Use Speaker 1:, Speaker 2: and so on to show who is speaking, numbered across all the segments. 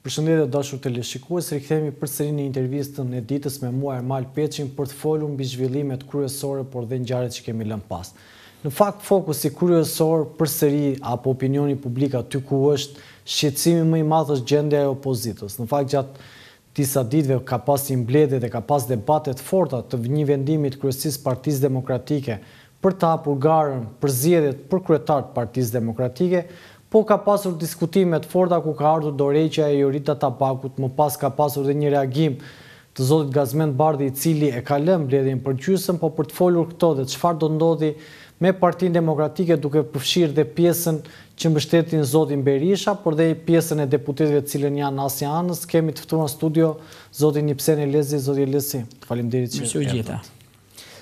Speaker 1: Përshëndetje të dashur teleshikues, rikthehemi përsëri në intervistën e ditës me mua Ermal Peçin për të folur mbi zhvillimet kryesore por dhe ngjarjet që kemi lënë pas. Në fakt fokusi kryesor përsëri apo opinioni publik aty ku është shqetësimi më i madh është gjendja e opozitës. Në fakt gjatë disa ditëve ka pas një mbledhje dhe ka pas debate të forta të një vendimi të kryesisë së Partisë Demokratike për të hapur garën për zgjedhjet për kryetar të Partisë Demokratike, po ka pasur diskutime të forta ku ka ardhur dorëheqja e Jorita Tabakut, më pas ka pasur dhe një reagim të zotit Gazment Bardhi i cili e ka lënë mbledhjen përgjysmë po për të folur këto dhe çfarë do ndodhi me Partinë Demokratike duke përfshirë dhe pjesën që mbështetin zotin Berisha, por dhe pjesën e deputetëve të cilën janë asnjanës, kemi të ftuar në studio zotin Ibsen Elezi, zoti Elezi, faleminderit që
Speaker 2: erdhët.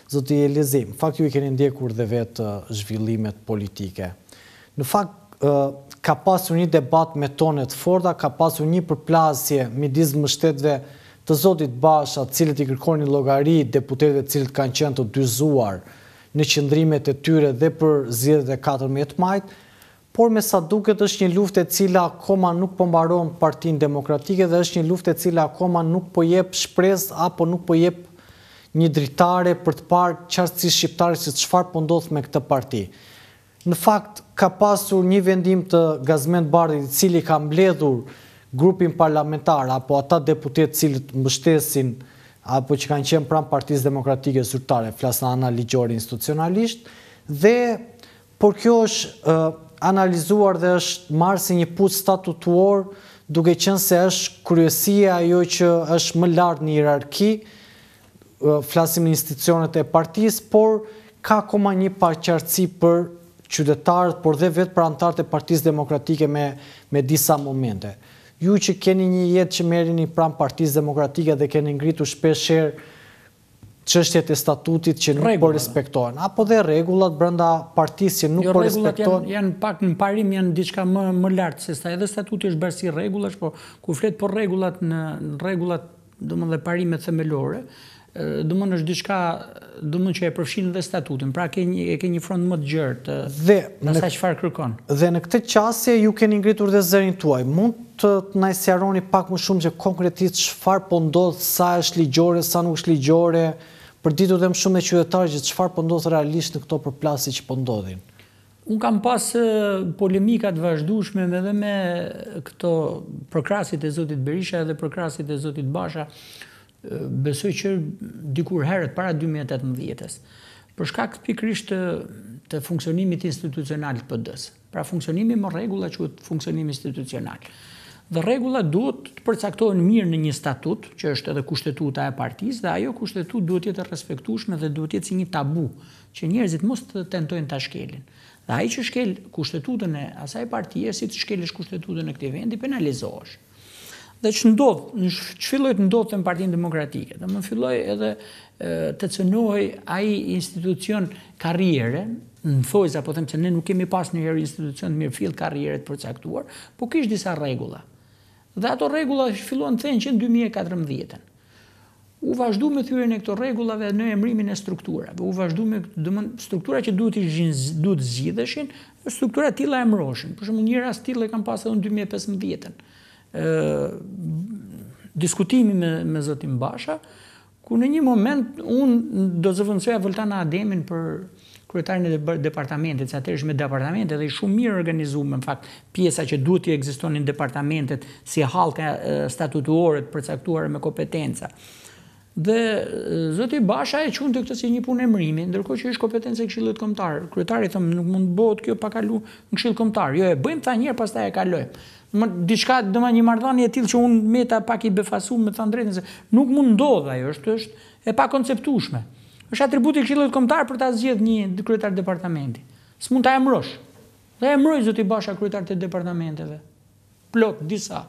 Speaker 1: Zoti Elezi, në fakt ju i keni ndjekur dhe vetë zhvillimet politike. Në fakt, ka pasur një debat me tone të forta, ka pasur një përplasje midis mbështetëve të zotit Basha, të cilët i kërkonin llogari deputetëve të cilët kanë qenë të dyzuar në qëndrimet e tyre dhe për zgjedhjet e katërmbëdhjetë majit, por me sa duket është një luftë e cila akoma nuk po mbaron Partinë Demokratike dhe është një luftë e cila akoma nuk po jep shpresë apo nuk po jep një dritare për të parë qartësisht shqiptarët se çfarë po ndodh me këtë parti. Në fakt, ka pasur një vendim të Gazment Bardhit i cili ka mbledhur grupin parlamentar apo ata deputetë të cilët mbështesin apo që kanë qenë pranë Partisë Demokratike Zyrtare, flas në anën ligjore institucionalisht, dhe por kjo është analizuar dhe është marrë si një puç statutor duke qenë se është kryesia ajo që është më lart në hierarki, flasim në institucionet e partisë, por ka akoma një paqartësi për qytetarët, por dhe vetë për anëtarët e Partisë Demokratike me disa momente. Ju që keni një jetë që merreni pranë Partisë Demokratike dhe keni ngritur shpeshherë çështjet e statutit që nuk po respektohen, apo dhe rregullat brenda partisë që nuk jo, po respektohen.
Speaker 2: Rregullat janë pak në parim, janë diçka më lart se sa edhe statuti është bërë si rregullash, po ku flet për rregullat në rregullat Domthonë dhe parimet themelore, domthonë është diçka domthonë që e përfshin dhe statutin, pra ke një e ke një front më të gjerë dhe në sa çfarë kërkon.
Speaker 1: Dhe në këtë qasje ju keni ngritur dhe zërin tuaj. Mund të na sqaroni pak më shumë që konkretisht çfarë po ndodh, sa është ligjore, sa nuk është ligjore, për ta ditur dhe më shumë me qytetarë që çfarë po ndodh realisht në këto përplasje që po ndodhin.
Speaker 2: Unë kam pas polemika të vazhdueshme edhe me këto përkrahësit e zotit Berisha edhe përkrahësit e zotit Basha, besoj që dikur herët para dy mijë e tetëmbëdhjetë-s, për shkak pikërisht të të funksionimit institucional të PD-së. Pra funksionimi me rregulla quhet funksionim institucional. Dhe rregullat duhet të përcaktohen mirë në një statut, që është edhe kushtetuta e partisë dhe ajo kushtetutë duhet të jetë e respektueshme dhe duhet të jetë si një tabu që njerëzit mos të tentojnë ta shkelin. Dhe ai që shkel kushtetutën e asaj partie, si të shkelësh kushtetutën e këtij vendi, penalizohesh. Dhe ç'ndodh, ç'filloi të ndodhte në partinë demokratike, dhe më filloi edhe të cënohej ai institucion karriere, në thonjëza, po them se ne nuk kemi pas njëherë institucion të mirëfilltë karriere të përcaktuar, po kishte disa rregulla. Dhe ato rregulla filluan të thyhen që në dy mijë e katërmbëdhjetën. U vazhdu me thyerjen e këto rregullave në emërimin e strukturave, u vazhdu me, domthon, struktura që duhet të ishin, duhet të zgjidheshin, struktura të tilla emëroheshin. Për shembull, një rast të tillë e kam pas edhe në dy mijë e pesëmbëdhjetën diskutimi me me zotin Basha, ku në një moment unë do zëvendësoja Voltana Ademin për kryetarin e departamentit, se atëherë ishte me departamente dhe ishte shumë mirë organizuar në fakt pjesa që duhet të ekzistonin departamentet si hallka statutore të përcaktuara me kompetenca. Dhe zoti Basha e quante këtë si një punë emërimi, ndërkohë që është kompetencë e Këshillit Kombëtar. Kryetar, i them, nuk mund të bëhet kjo pa kalu në Këshill Kombëtar. Jo e bëjmë tha një herë pastaj e kalojmë. Diçka, domethënë një marrëdhënie e tillë që unë mbeta pak i befasuar me thënë të drejtën se nuk mund ndodhë ajo, është është e pakonceptueshme. Është atribut i Këshillit Kombëtar për ta zgjedh një kryetar departamenti. S'mund ta emërosh. Dhe emëroi zoti Basha kryetarët e departamenteve. Plot disa.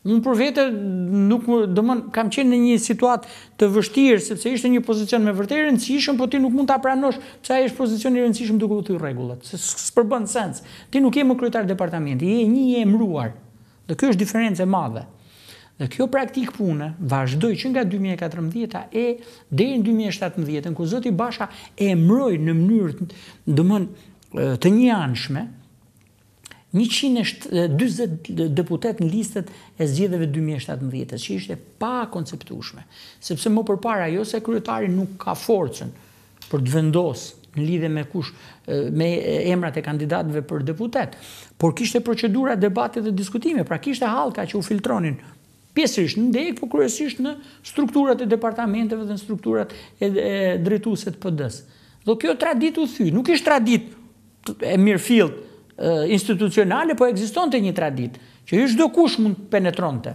Speaker 2: Unë për vete nuk, domthon, kam qenë në një situatë të vështirë sepse ishte një pozicion me vërtet rëndësishëm, po ti nuk mund ta pranosh pse ai është pozicion i rëndësishëm duke i thyer rregullat. S'përbën sens. Ti nuk je më kryetar departamenti, je një i emëruar. Dhe kjo është diferencë e madhe. Dhe kjo praktikë pune vazhdoi që nga dy mijë e katërmbëdhjeta e deri në dy mijë e shtatëmbëdhjetën kur zoti Basha emëroi në mënyrë, domthon, të njëanshme, Njëqind e dyzet deputetë në listat e zgjedhjeve dy mijë e shtatëmbëdhjetës, që ishte e pakonceptueshme, sepse më përpara jo se kryetari nuk ka forcën për të vendosë në lidhje me kush, me emrat e kandidatëve për deputetë, por kishte procedura debati dhe diskutime, pra kishte hallka që u filtronin pjesërisht në degë, por kryesisht në strukturat e departamenteve dhe në strukturat drejtuese të PD-së. Dhe kjo traditë u thy. Nuk ishte traditë e mirëfilltë institucionale, po ekzistonte një traditë, që jo çdokush mund të penetronte.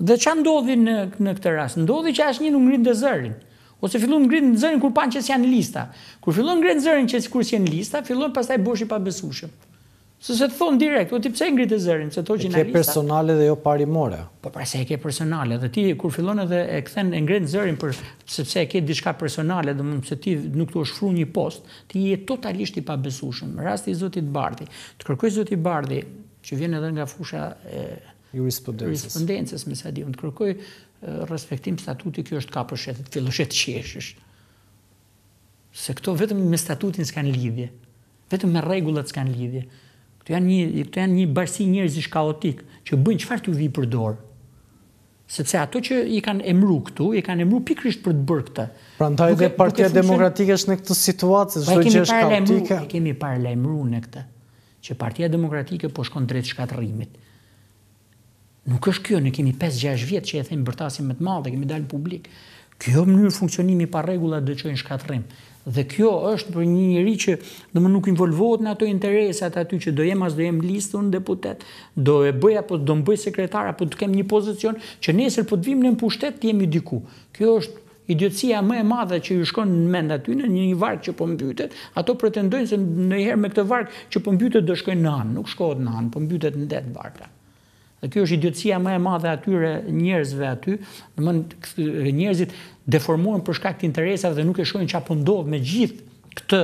Speaker 2: Dhe çfarë ndodhi në në këtë rast? Ndodhi që asnjë nuk ngrinte zërin. Ose fillon ngrenë zërin kur panë që s'janë në lista. Kur fillon ngrenë zërin që sikur s'janë në lista, fillon pastaj bohesh i pabesueshëm. Se se të thonë direkt, o ti pse ngrite zërin, se t'hoqën
Speaker 1: nga lista... E ke personale dhe jo parimore.
Speaker 2: Po pra se e ke personale, dhe ti kur fillon edhe e këthen e ngrenë zërin për sepse e ke diçka personale, dhe mund se ti nuk të është ofru një post, Ti je totalisht i pabesueshëm. Rasti i zotit Bardhi. Të kërkoj zoti Bardhi, që vjen edhe nga fusha e jurisprudencës, me sa di unë, të kërkoj respektim statuti kjo është ka për shembull, të fillosh të qeshësh. Se këto vetëm me statutin s'kanë lidhje. Vetëm me rregullat s'kanë lidhje. Këto janë një, këto janë një bashkësi njerëzish kaotik që bëjnë çfarë t'u vi për dorë. Sepse ato që i kanë emëru këtu, i kanë emëru pikërisht për të bërë këtë.
Speaker 1: Prandaj dhe Partia Demokratike është në këtë situatë, çdo gjë është kaotike.
Speaker 2: E kemi paralajmëru ne këtë, që Partia Demokratike po shkon drejt shkatërrimit. Nuk është kjo, ne kemi 5-6 vjet që e themi bërtasim me të madhe, kemi dalë në publik. Kjo mënyrë funksionimi pa rregulla do të çojë në shkatërrim. Dhe kjo është për një njeri që domethënë nuk involvohet në ato interesat aty që do jem a s'do jem në listë unë deputet, do e bëj apo do mbëj sekretar apo të kem një pozicion që nesër po të vijmë ne në pushtet të jemi diku. Kjo është idiotësia më e madhe që ju shkon në mend atyne, një varkë që po mbytet, ato pretendojnë se ndonjëherë me këtë varkë që po mbytet do shkojnë në anë. Nuk shkohet në anë, po mbytet në det varka. Dhe kjo është idiotësia më e madhe e atyre njerëzve aty, domethënë njerëzit deformohen për shkak të interesave dhe nuk e shohin çfarë po ndodh me gjithë këtë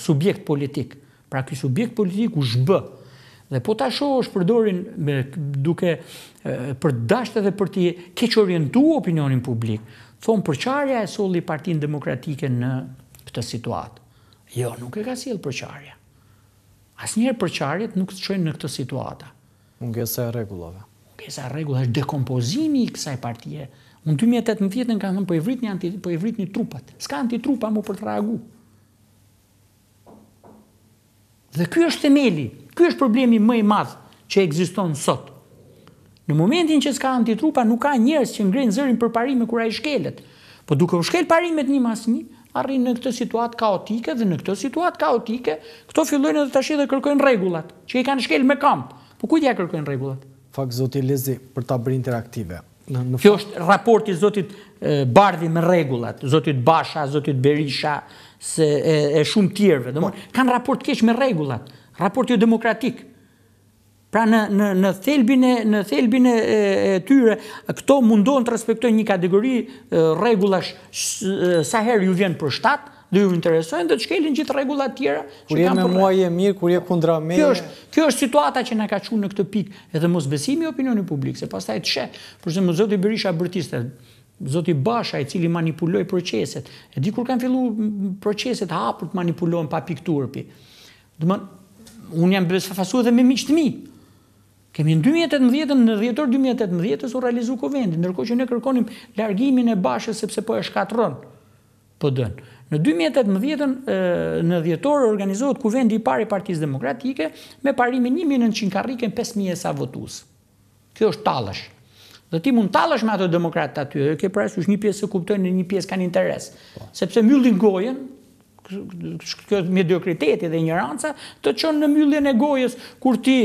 Speaker 2: subjekt politik. Pra ky subjekt politik u zhbë. Dhe po ta shohësh e përdorin me duke pa dasht edhe për ta keqorientu opinionin publik, thonë përçarja e solli Partinë Demokratike në këtë situatë. Jo, nuk e ka sjell përçarja. Asnjëherë përçarjet nuk të çojnë në këto situata.
Speaker 1: Mungesa e rregullave.
Speaker 2: Mungesa e rregullave është dekompozimi i kësaj partie. Unë dy mijë e tetëmbëdhjetën e kam thënë po i vritni anti po i vritni trupat. S'ka antitrupa më për të reagu. Dhe ky është themeli, ky është problemi më i madh që ekziston sot. Në momentin që s'ka antitrupa nuk ka njerëz që ngrenë zërin për parime kur ai shkelet. Po duke u shkel parimet një mas një, arrin në këtë situatë kaotike dhe në këtë situatë kaotike këto fillojnë edhe tash edhe kërkojnë rregullat, që i kanë shkel me kamb. Po kujt ia kërkojnë rregullat?
Speaker 1: Fakt zoti Alizoti, për ta bërë interaktive.
Speaker 2: Kjo është raporti i zotit Bardhi me rregullat, zotit Basha, zotit Berisha, e shumë tjerëve, domethënë kanë raport të keq me rregullat, raport jo demokratik. Pra në në në thelbin e në thelbin e, e, e tyre këto mundohen të respektojnë një kategori rregullash sa herë ju vjen për shtat dhe ju interesojnë dhe të shkelin gjithë rregullat e tjera
Speaker 1: kur je me mua je mirë kur je kundra me
Speaker 2: kjo është kjo është situata që na ka çuar në këtë pikë edhe mosbesimi i opinionit publik se pastaj të sheh për shembull zoti Berisha bërtiste zoti Basha i cili manipuloi proceset e di kur kanë filluar proceset hapur të manipulohen pa pikë turpi Domethënë, unë jam befasu edhe me miqtë e mi. Kemi në 2018-ën, në dhjetor 2018-ës u realizu kuvendi, ndërkohë që ne kërkonim largimin e Bashës sepse po e shkatërron PD-në. Në 2018-ën, në dhjetor, organizohet kuvendi i parë i Partisë Demokratike me parimin 1900 karrike në 5000 e sa votues. Kjo është tallje. Dhe ti mund të tallesh me ato demokratët aty, e ke parasysh një pjesë s'e kuptojnë dhe një pjesë kanë interes. Po. Sepse mbyllin gojën, po mediokriteti dhe injoranca, të çon në mbylljen e gojës kur ti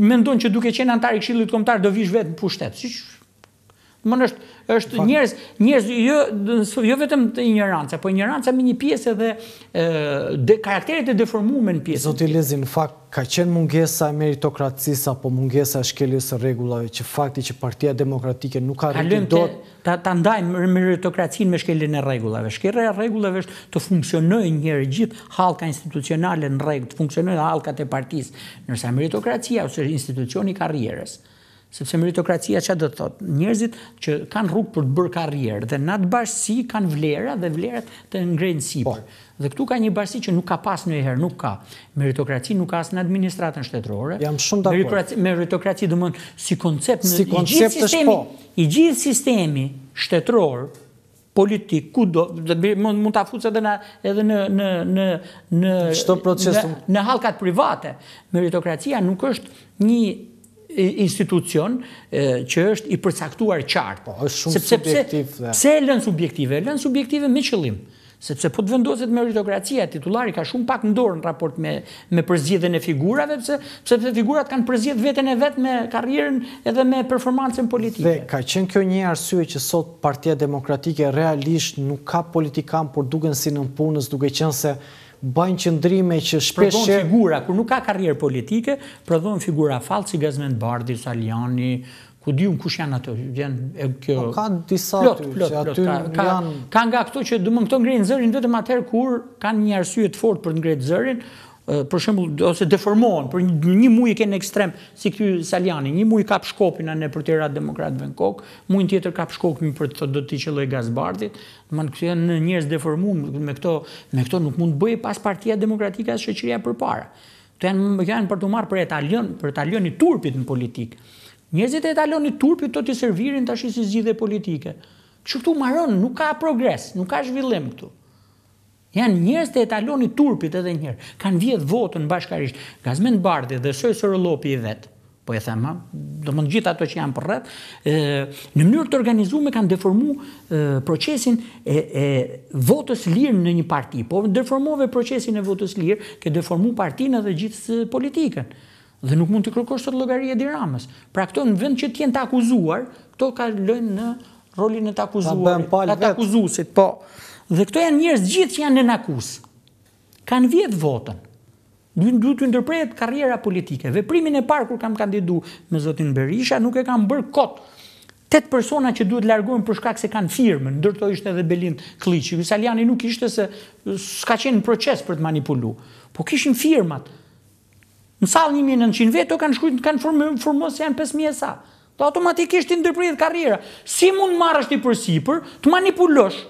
Speaker 2: mendon që duke qenë anëtar i Këshillit Kombëtar do vish vetë në pushtet. Siç Domethënë është është njerëz, njerëz jo jo vetëm të injoranca, po injoranca me një pjesë edhe karakteret e deformume në pjesë.
Speaker 1: Zoti Llezi, në fakt ka qenë mungesa e meritokracisë apo mungesa e shkeljes së rregullave që fakti që Partia Demokratike nuk ka arritur dot
Speaker 2: ta ta ndajmë meritokracinë me shkeljen e rregullave. Shkelja e rregullave është të funksionojë një herë gjithë hallka institucionale në rregull, të funksionojnë hallkat e partisë, ndërsa meritokracia ose institucioni i karrierës. Sepse meritokracia ça do të thotë? Njerëzit që kanë rrugë për të bërë karrierë dhe n'atë bazë që kanë vlera dhe vlerat të ngrenë sipër. Dhe këtu ka një bazë që nuk ka pas ndonjëherë, nuk ka. Meritokraci nuk ka as në administratën shtetërore.
Speaker 1: Jam shumë dakord.
Speaker 2: Meritokraci domethënë si koncept në i gjithë sistemi, i gjithë sistemi shtetëror politik, kudo, mund ta fusësh edhe në edhe në në në në çdo proces në hallkat private. Meritokracia nuk është një institucion që është i përcaktuar qartë.
Speaker 1: Po, është shumë sepse, subjektiv.
Speaker 2: Pse, pse e lënë subjektive? E lënë subjektive me qëllim. Sepse po të vendoset meritokracia, titullari ka shumë pak në dorë në raport me, me përzgjedhjen e figurave, pse, sepse figurat kanë përzgjedh veten e vet me karrierën edhe me performancën politike.
Speaker 1: Dhe ka qenë kjo një arsye që sot Partia Demokratike realisht nuk ka politikanë por duken si nënpunës duke qenë se bëjnë qëndrime që shpesh
Speaker 2: Prodhon figura, kur nuk ka karrierë politike, prodhon figura fallco si Gazmend Bardhi, Salianji, Ku di unë kush janë ato, janë
Speaker 1: kjo... Po ka disa
Speaker 2: që aty janë... Ka nga këto që domethënë këto ngrejnë zërin, vetëm atëherë kur kanë një arsye të fortë për të ngritur zërin, për shembull, ose deformohen, për një muaj kanë ekstrem, si ky Salianji, një muaj kap shkopin për t'u rënë demokratëve në kokë, muajin tjetër kap shkopin për të do të qëllojë Gaz Bardhin, domethënë këta janë njerëz të deformum, me këto nuk mund të bëjë as Partia Demokratike as shoqëria përpara. Këto janë janë për t'u marrë për etalon, për etalon i turpit në politikë. Njerëzit e etalonit turpit do t'i servirin tash si zgjidhje politike. Kështu këtu marron, nuk ka progres, nuk ka zhvillim këtu. Janë njerëz të etalonit turpit edhe njëherë. Kanë vjedh votën bashkarisht. Gazmend Bardhi dhe soj sorollopi i vet. Po e them, domthon gjithë ato që janë përreth, në mënyrë të organizume kanë deformu procesin e e votës lirë në një parti. Po deformove procesin e votës lirë, ke deformu partinë dhe gjithë politikën. Dhe nuk mund të kërkosh sot llogari Edi Ramës. Pra këto në vend që të jenë të akuzuar, këto kalojnë në rolin e të akuzuarit, të akuzuesit, po. Dhe këto janë njerëz gjithë që janë nën akuzë. Kanë vjedh votën. Duhet duhet t'u ndërpritet karriera politike. Veprimin e parë kur kam kandidu me zotin Berisha nuk e kam bërë kot. Tetë persona që duhet largohen për shkak se kanë firmën, ndër to ishte edhe Belind Këlliçi. Ky Salianji nuk ishte se s'ka qenë në proces për të manipulu. Po kishin firmat. Në sallë një mijë e nëntëqind vetë kanë shkruajt kanë firmos janë pesë mijë e sa. Dhe automatikisht t'i ndërpritet karriera. Si mund marrësh ti përsipër, të manipulosh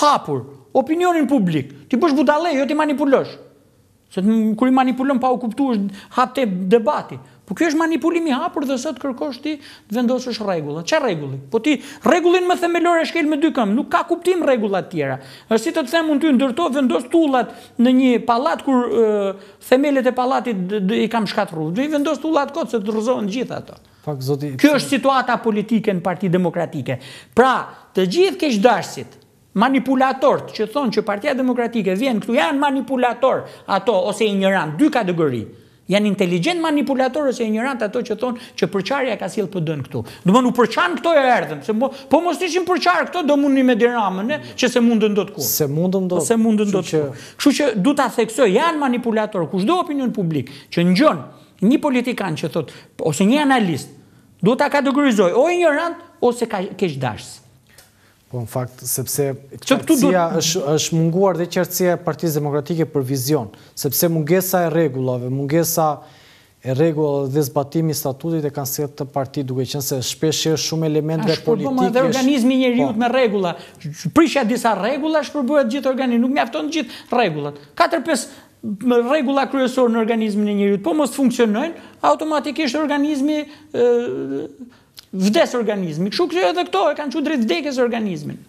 Speaker 2: hapur opinionin publik, t'i bësh budallenj, jo t'i manipulosh. Se kur i manipulon pa u kuptuar hapet debati. Po ky është manipulim i hapur dhe sot kërkosh ti të vendosësh rregulla. Çfarë rregulli? Po ti rregullin më themelor e shkel me dy këmbë, nuk ka kuptim rregulla të tjera. Është si të të them unë ty ndërto vendos tullat në një pallat kur Themelet e pallatit i kam shkatërru. Dhe i vendos tullat kot se të rrëzohen të gjitha ato. Fakt zoti. Kjo është situata politike në Parti Demokratike. Pra, të gjithë keqdashësit, manipulatorët që thonë që Partia Demokratike vjen këtu janë manipulator ato ose injorant, dy kategori. Janë inteligjent manipulator ose injorant ato që thonë që përçarja ka sjell PD-n këtu. Domethënë u përçanë këto e erdhën, se po, po mos ishin përçar këto do mundnin Edi Ramën, që s'e mundën dot kurrë.
Speaker 1: S'e mundën dot.
Speaker 2: Po s'e mundën dot. Kështu që du ta theksoj, janë manipulatorë, kushdo opinion publik që ngjon një politikan që thotë ose një analist, duhet ta kategorizoj o injorant ose keqdashës.
Speaker 1: Po në fakt, sepse qartësia është, është munguar dhe qartësia e Partisë Demokratike për vizion, sepse mungesa e rregullave, mungesa E rregullave dhe zbatimi i statutit e kanë sjellë këtë parti duke qenë se shpeshherë shumë elementëve politikë....
Speaker 2: A shpërbëhet edhe organizmi i njeriut me rregulla. Prishi disa rregulla shpërbëhet gjithë organizmi, nuk mjafton gjithë rregullat. Katër pesë rregulla kryesorë në organizmin e njeriut, po mos të funksionojnë, automatikisht organizmi vdes organizmi. Kështu që edhe këto e kanë çu drejt vdekjes organizmin.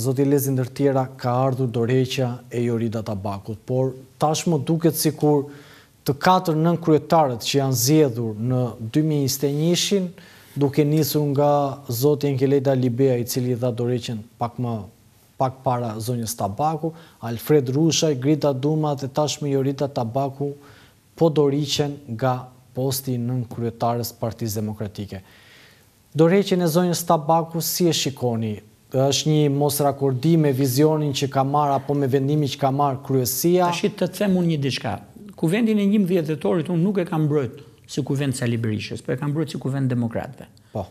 Speaker 1: Zoti Elezi ndër të tjera ka ardhur dorëheqja e Jorida Tabakut, por tashmë duket sikur Të katër nënkryetarët që janë zgjedhur në dy mijë e njëzet e njëshin, duke nisur nga zoti Enkelejd Alibeaj i cili dha dorëheqjen pak më pak para zonjës Tabaku, Alfred Rushaj, Grida Duma dhe tashmë Jorida Tabaku po dorëhiqen nga posti i nënkryetares të Partisë Demokratike. Dorëheqjen e zonjës Tabaku si e shikoni? Është një mosrakordim me vizionin që ka marrë apo me vendimin që ka marrë kryesia?
Speaker 2: Tashi të them unë një diçka. Kuvendin e njëmbëdhjetë Dhjetorit unë nuk e kam mbrojt si kuvend Sali Berishës, po e kam mbrojt si kuvend demokratëve.
Speaker 1: Po.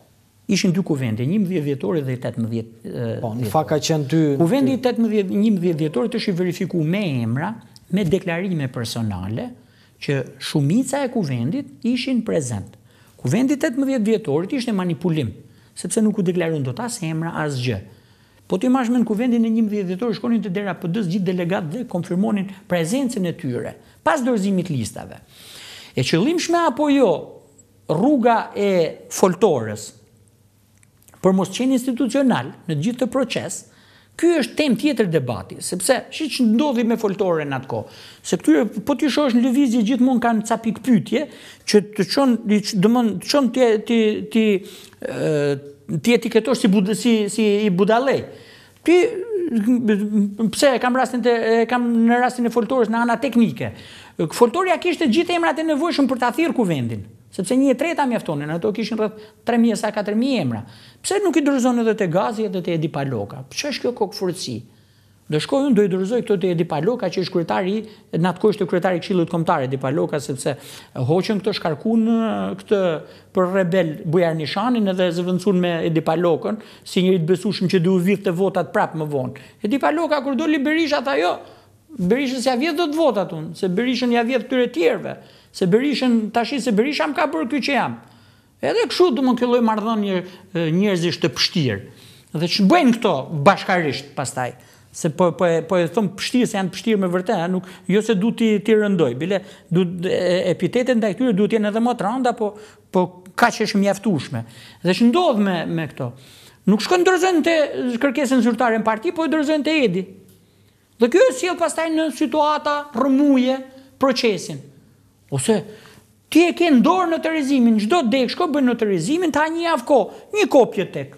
Speaker 2: Ishin dy kuvende, njëmbëdhjetë Dhjetorit dhe i tetëmbëdhjetë Dhjetorit.
Speaker 1: Po, në fakt ka qenë dy.
Speaker 2: Kuvendi i tetëmbëdhjetë, njëmbëdhjetë Dhjetorit është i verifikuar me emra, me deklarime personale, që shumica e Kuvendit ishin prezent. Kuvendi i tetëmbëdhjetë dhjetorit ishte manipulim, sepse nuk u deklaruan dot as emra, asgjë. Po ti mban mend Kuvendin e njëmbëdhjetë dhjetorit shkonin te dera PD-së gjithë delegatë dhe konfirmonin prezencën e tyre, pas dorëzimit të listave. E qëllimshme apo jo rruga e foltores, për mos qenë institucional në gjithë këtë proces, ky është temë tjetër debati, sepse shih ç'ndodhi me foltoren atë kohë, se këtyre, po t'i shohësh lëvizjet gjithmonë kanë ca pikëpyetje, që të çojnë, domon, të çojnë t'i, t'i, t'i, t'i etiketosh si, si, si, budallenj. Ti pse e kam rastin të e kam në rastin e foltores nga ana teknike. Foltorja kishte gjithë emrat e nevojshëm për ta thirr kuvendin, sepse një e treta mjaftonin, ato kishin rreth 3000 a 4000 emra. Pse nuk i dorëzon edhe te Gazi edhe te Edi Paloka? Ç'është kjo kokëfortësi? Do shkoj unë do i dorëzoj këto te Edi Paloka që është kryetari i në atë kohë ishte kryetari i Këshillit Kombëtar Edi Paloka sepse hoqën këto shkarkuan këtë për rebel Bujar Nishanin edhe e zëvendësuan me Edi Palokën, si njeri të besueshëm që do iu vidhte votat prapë më vonë. Edi Paloka kur doli Berisha tha jo, Berishës s'ia vjedh dot votat unë, se Berishën ia vjedh këtyre tjerëve, se Berishën tashi se Berisha më ka bërë ky që jam. Edhe kështu domon kjo lloj marrëdhënie njerëzish të pështirë. Dhe ç'bëjnë këto bashkarisht pastaj? Se po po po e them pështirë se janë pështirë me vërtet, a nuk jo se du t'i t'i rëndoj, bile du epitetet ndaj këtyre duhet të jenë edhe më të rënda, po po kaq është mjaftueshme. Dhe ç'ndodh me me këto? Nuk shkojnë dorëzojnë te kërkesën zyrtare në parti, po e dorëzojnë te Edi. Dhe kjo e sjell pastaj në situatë rrëmuje procesin. Ose ti e ke në dorë noterizimin, çdo degë shko bën noterizimin, ta një javë kohë, një kopje tek.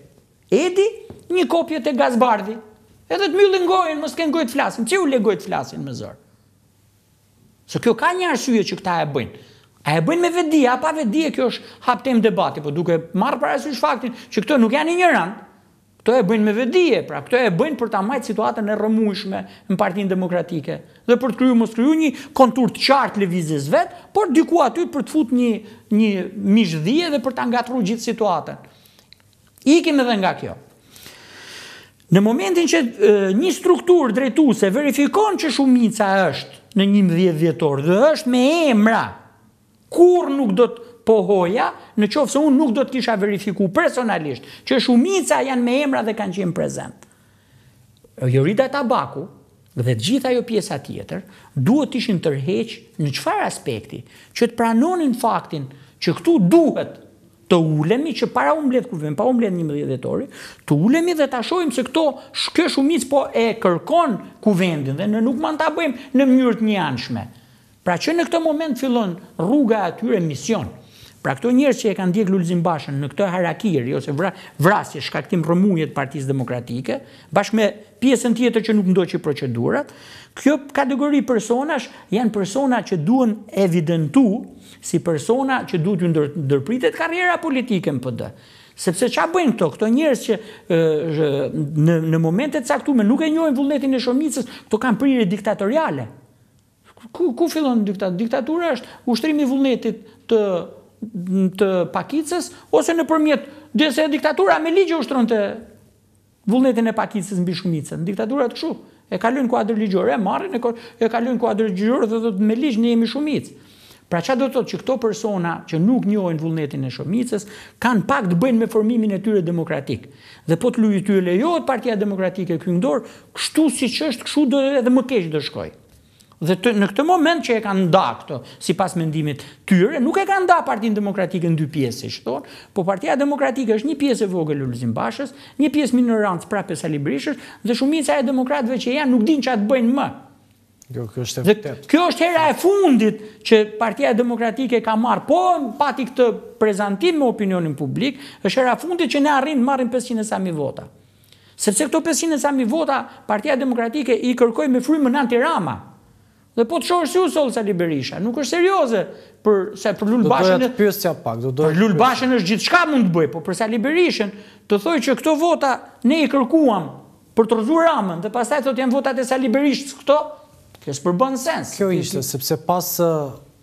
Speaker 2: Edi një kopje te Gazbardhi. Edhe të myllin gojën, mos kenë gojë të flasin. Që u le gojë të flasin me zor? Se kjo ka një arsye që këta e bëjnë. A e bëjnë me vetëdije, a pa vetëdije, kjo është hap temë debati, po duke marrë parasysh faktin që këto nuk janë injorant. Këto e bëjnë me vetëdije, pra këto e bëjnë për ta majtë situatën e rrëmujshme në Partinë Demokratike dhe për të kriju mos kriju një kontur të qartë lëvizjes së vet, por diku aty për të fut një një mish dhie dhe për ta ngatërruar gjithë situatën. Ikim edhe nga kjo. Në momentin që një strukturë drejtuese verifikon që shumica është në 11 dhjetor dhe është me emra, kurrë nuk do të pohoja, në qoftë se unë nuk do të kisha verifiku personalisht që shumica janë me emra dhe kanë qenë prezent. Jorida Tabaku dhe gjithë ajo pjesa tjetër duhet të ishin tërheq në çfarë aspekti, që të pranonin faktin që këtu duhet të ulemi që para u mbledh kuvendi, pa u mbledh 11 dhjetori, të ulemi dhe ta shohim se këto kjo shumicë po e kërkon kuvendin dhe ne nuk mund ta bëjmë në mënyrë të njëanshme. Pra që në këtë moment fillon rruga e tyre mision. Pra këto njerëz që e kanë ndjek Lulzim Bashën në këtë harakiri ose vrasje, shkaktim rrëmuje të Partisë Demokratike, bashkë me pjesën tjetër që nuk ndoqi procedurat, kjo kategori personash janë persona që duhen evidentu si persona që duhet t'ju ndërpritet karriera politike në PD. Sepse ça bëjnë këto? Këto njerëz që në në momente të caktume nuk e njohin vullnetin e shumicës, këto kanë prirje diktatoriale. Ku fillon diktatura? Diktatura është ushtrim i vullnetit të të pakicës ose nëpërmjet, dhe se diktatura me ligj e ushtronte vullnetin e pakicës mbi shumicën. Diktaturat kështu e kalojnë kuadër ligjor, e marrin e kalojnë kuadër ligjor dhe thotë me ligj ne jemi shumicë. Pra ça do të thotë që këto persona që nuk njohin vullnetin e shumicës kanë pak të bëjnë me formimin e tyre demokratik. Dhe po t'ju, tyre lejohet Partia Demokratike në dorë, kështu siç është, kështu do edhe më keq do shkojë. Dhe në këtë moment që e kanë nda këto, sipas mendimit tyre, nuk e kanë nda partinë demokratike në dy pjesë, siç thonë, po partia demokratike është një pjesë e vogël e Lulzim Bashës, një pjesë minorancë prapë e Sali Berishës, dhe shumica e demokratëve që janë nuk dinë ça të bëjnë më.
Speaker 1: Kjo, kjo është dhe,
Speaker 2: kjo është hera e fundit që partia demokratike ka marrë, po pati këtë prezantim me opinionin publik, është hera e fundit që ne arrijnë të marrin 500 e sa mijë vota. Sepse këto pesëqind e sa mijë vota Partia Demokratike i kërkoi me frymën anti-Rama. Dhe po të shohësh si u soll Sali Berisha, nuk është serioze për sa për Lul Bashën.
Speaker 1: Do doja të pyesja pak, do
Speaker 2: doja. Për Lul Bashën është gjithçka mund të bëjë, po për Sali Berishën të thojë që këto vota ne i kërkuam për të rrëzu Ramën dhe pastaj thotë janë votat e Sali Berishës këto, kjo s'përbën sens.
Speaker 1: Kjo ishte sepse pas